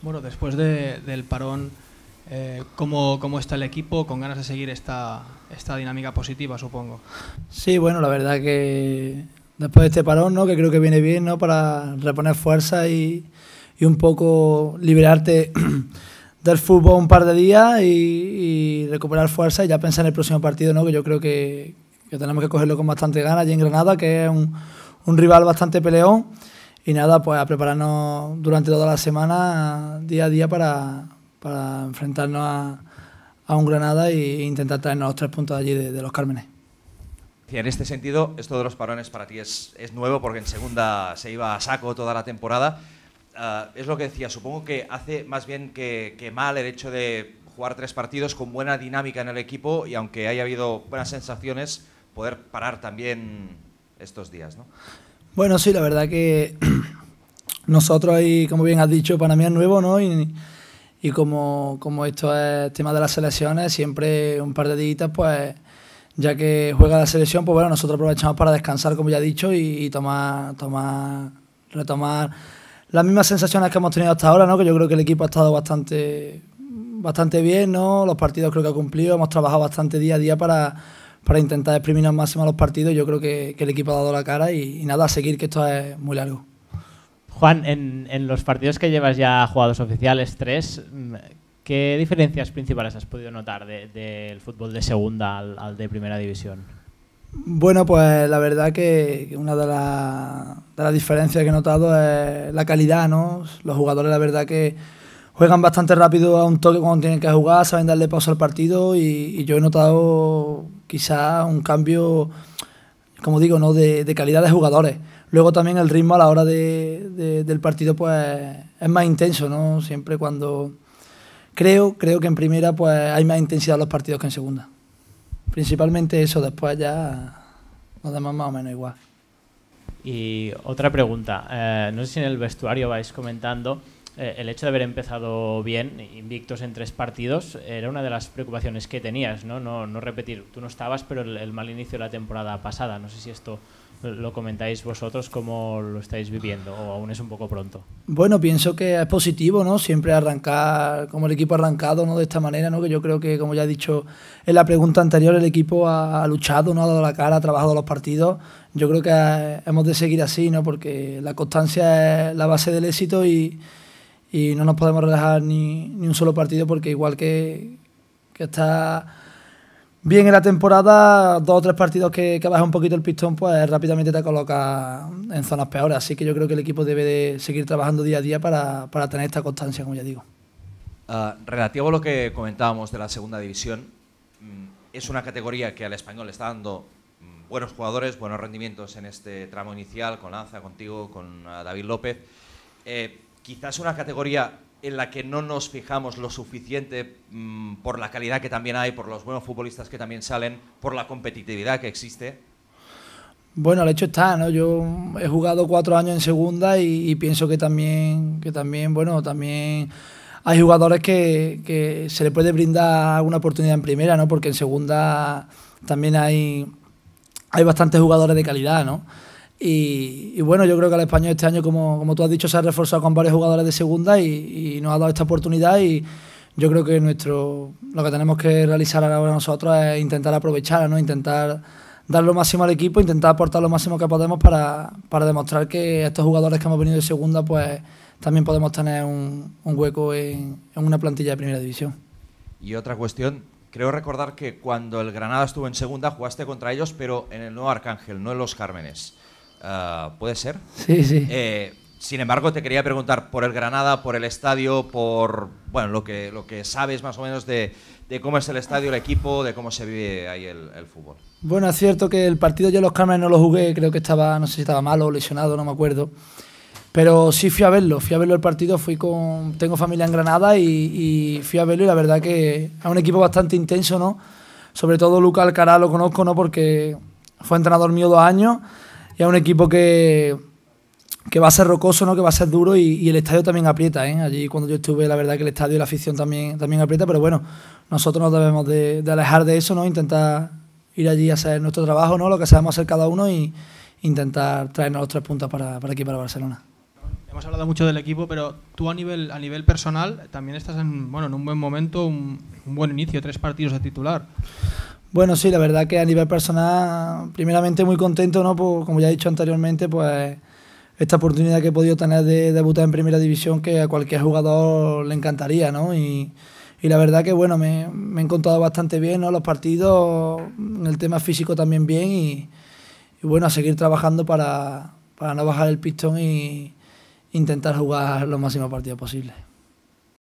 Bueno, después del parón, eh, ¿cómo, ¿cómo, está el equipo? ¿Con ganas de seguir esta, esta dinámica positiva, supongo? Sí, bueno, la verdad que después de este parón, ¿no? que creo que viene bien ¿no? para reponer fuerza y, y un poco liberarte del fútbol un par de días y, recuperar fuerza y ya pensar en el próximo partido, ¿no? que yo creo que, que tenemos que cogerlo con bastante ganas allí en Granada, que es un, un rival bastante peleón y nada, pues a prepararnos durante toda la semana, día a día, para, para enfrentarnos a, a, un Granada e intentar traernos los tres puntos allí de, de los Cármenes. Y en este sentido, esto de los parones para ti es, es, nuevo porque en segunda se iba a saco toda la temporada. Uh, es lo que decía, supongo que hace más bien que, que, mal el hecho de jugar tres partidos con buena dinámica en el equipo y aunque haya habido buenas sensaciones, poder parar también estos días, ¿no? Bueno, sí, la verdad que nosotros ahí, como bien has dicho, para mí es nuevo, ¿no? Y, y como, como, esto es tema de las selecciones, siempre un par de días, pues ya que juega la selección, pues bueno, nosotros aprovechamos para descansar, como ya he dicho, y, y tomar, tomar, retomar las mismas sensaciones que hemos tenido hasta ahora, ¿no? Que yo creo que el equipo ha estado bastante, bastante bien, ¿no? Los partidos creo que ha cumplido, hemos trabajado bastante día a día para para intentar exprimir al máximo los partidos. Yo creo que, que el equipo ha dado la cara y, y, nada, a seguir, que esto es muy largo. Juan, en, en, los partidos que llevas ya jugados oficiales, tres, ¿qué diferencias principales has podido notar del de, de fútbol de segunda al, al, de primera división? Bueno, pues la verdad que una de, la, de las diferencias que he notado es la calidad, ¿no? Los jugadores, la verdad que juegan bastante rápido a un toque cuando tienen que jugar, saben darle pausa al partido y, y yo he notado quizás un cambio, como digo, ¿no? de, de, calidad de jugadores. Luego también el ritmo a la hora de, de, del partido pues es más intenso, ¿no? Siempre cuando creo, creo que en primera pues hay más intensidad en los partidos que en segunda. Principalmente eso, después ya los demás más o menos igual. Y otra pregunta, eh, no sé si en el vestuario vais comentando eh, el hecho de haber empezado bien, invictos en tres partidos, era una de las preocupaciones que tenías, ¿no? No, no repetir, tú no estabas, pero el, mal inicio de la temporada pasada. No sé si esto lo comentáis vosotros, cómo lo estáis viviendo, o aún es un poco pronto. Bueno, pienso que es positivo, ¿no? Siempre arrancar, como el equipo ha arrancado, ¿no? De esta manera, ¿no? Que yo creo que, como ya he dicho en la pregunta anterior, el equipo ha, ha luchado, ¿no? Ha dado la cara, ha trabajado los partidos. Yo creo que hemos de seguir así, ¿no? Porque la constancia es la base del éxito y y no nos podemos relajar ni, ni un solo partido porque igual que, que, está bien en la temporada, dos o tres partidos que, que baja un poquito el pistón, pues rápidamente te coloca en zonas peores. Así que yo creo que el equipo debe de seguir trabajando día a día para, para tener esta constancia, como ya digo. Uh, relativo a lo que comentábamos de la segunda división, es una categoría que al español le está dando buenos jugadores, buenos rendimientos en este tramo inicial, con Lanza, contigo, con uh, David López. Eh, quizás una categoría en la que no nos fijamos lo suficiente mmm, por la calidad que también hay, por los buenos futbolistas que también salen, por la competitividad que existe? Bueno, el hecho está, ¿no? Yo he jugado cuatro años en segunda y, pienso que también, que también, bueno, también hay jugadores que, se le puede brindar alguna oportunidad en primera, ¿no? Porque en segunda también hay, hay bastantes jugadores de calidad, ¿no? Y, bueno, yo creo que el español este año, como, como tú has dicho, se ha reforzado con varios jugadores de segunda y, y, nos ha dado esta oportunidad y yo creo que nuestro lo que tenemos que realizar ahora nosotros es intentar aprovechar, ¿no? intentar dar lo máximo al equipo, intentar aportar lo máximo que podemos para, para demostrar que estos jugadores que hemos venido de segunda pues también podemos tener un, un hueco en, en una plantilla de primera división. Y otra cuestión, creo recordar que cuando el Granada estuvo en segunda jugaste contra ellos, pero en el nuevo Arcángel, no en los Cármenes. Uh, ¿Puede ser? Sí, sí. Eh, sin embargo, te quería preguntar por el Granada, por el estadio, por bueno, lo que, lo que sabes más o menos de, de cómo es el estadio, el equipo, de cómo se vive ahí el, el, fútbol. Bueno, es cierto que el partido yo los Cármenes no lo jugué, creo que estaba, no sé si estaba malo lesionado, no me acuerdo. Pero sí fui a verlo, fui a verlo el partido, fui con tengo familia en Granada y, y fui a verlo y la verdad que es un equipo bastante intenso, ¿no? Sobre todo Luca Alcaraz lo conozco, ¿no? Porque fue entrenador mío dos años y es un equipo que, que va a ser rocoso, ¿no? que va a ser duro y, el estadio también aprieta. ¿eh? Allí cuando yo estuve, la verdad que el estadio y la afición también, también aprieta, pero bueno, nosotros nos debemos de, de alejar de eso, ¿no? intentar ir allí a hacer nuestro trabajo, ¿no? lo que sabemos hacer cada uno y intentar traernos los tres puntos para, para aquí, para Barcelona. hemos hablado mucho del equipo, pero tú a nivel, a nivel personal también estás en, bueno, en un buen momento, un, buen inicio, tres partidos de titular. Bueno, sí, la verdad que a nivel personal, primeramente muy contento, ¿no? como ya he dicho anteriormente, pues esta oportunidad que he podido tener de debutar en primera división que a cualquier jugador le encantaría, ¿no? Y, la verdad que bueno, me, me, he encontrado bastante bien, ¿no? Los partidos, en el tema físico también bien y, y bueno, a seguir trabajando para, para no bajar el pistón y intentar jugar los máximos partidos posibles.